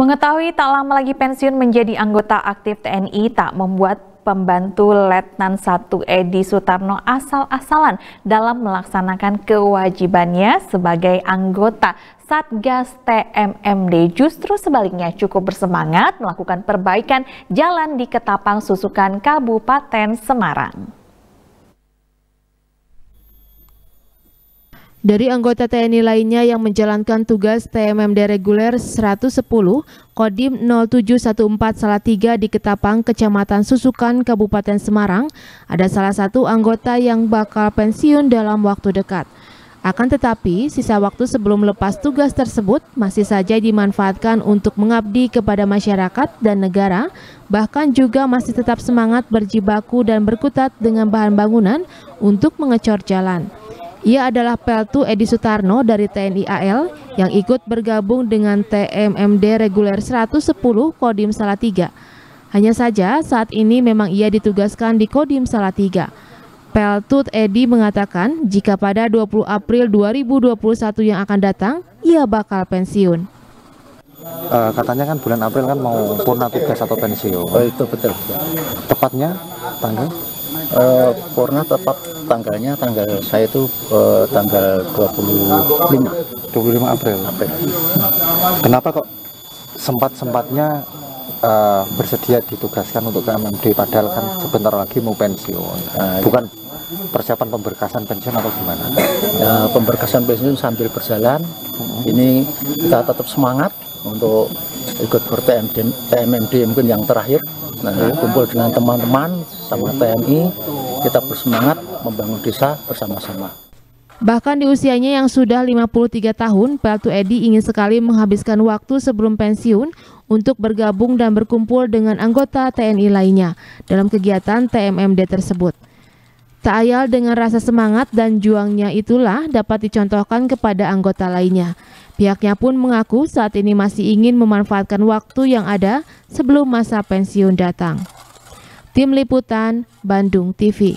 Mengetahui tak lama lagi pensiun menjadi anggota aktif TNI tak membuat pembantu Letnan 1 Edi Sutarno asal-asalan dalam melaksanakan kewajibannya sebagai anggota Satgas TMMD justru sebaliknya cukup bersemangat melakukan perbaikan jalan di Ketapang Susukan Kabupaten Semarang. Dari anggota TNI lainnya yang menjalankan tugas TMMD reguler 110, Kodim 0714 Salatiga di Ketapang, Kecamatan Susukan, Kabupaten Semarang, ada salah satu anggota yang bakal pensiun dalam waktu dekat. Akan tetapi, sisa waktu sebelum lepas tugas tersebut masih saja dimanfaatkan untuk mengabdi kepada masyarakat dan negara, bahkan juga masih tetap semangat berjibaku dan berkutat dengan bahan bangunan untuk mengecor jalan. Ia adalah Peltu Edi Sutarno dari TNI AL yang ikut bergabung dengan TMMD reguler 110 Kodim Salatiga. Hanya saja saat ini memang ia ditugaskan di Kodim Salatiga. Peltut Edi mengatakan jika pada 20 April 2021 yang akan datang, ia bakal pensiun. Uh, katanya kan bulan April kan mau purna tugas atau pensiun. Oh itu betul. Tepatnya tanggal? Uh, purna tepat tanggalnya tanggal saya itu uh, tanggal 25 25 April. April. Kenapa kok sempat-sempatnya uh, bersedia ditugaskan untuk ke MMD padahal kan sebentar lagi mau pensiun. Uh, Bukan persiapan pemberkasan pensiun atau gimana? Ya, pemberkasan pensiun sambil berjalan. Ini kita tetap semangat untuk ikut ber TMMD mungkin yang terakhir. Nah, kumpul dengan teman-teman sama TNI, kita bersemangat membangun desa bersama-sama. Bahkan di usianya yang sudah 53 tahun, Peltu Edi ingin sekali menghabiskan waktu sebelum pensiun untuk bergabung dan berkumpul dengan anggota TNI lainnya dalam kegiatan TMMD tersebut. Tak ayal dengan rasa semangat dan juangnya itulah dapat dicontohkan kepada anggota lainnya. Pihaknya pun mengaku saat ini masih ingin memanfaatkan waktu yang ada sebelum masa pensiun datang. Tim Liputan, Bandung TV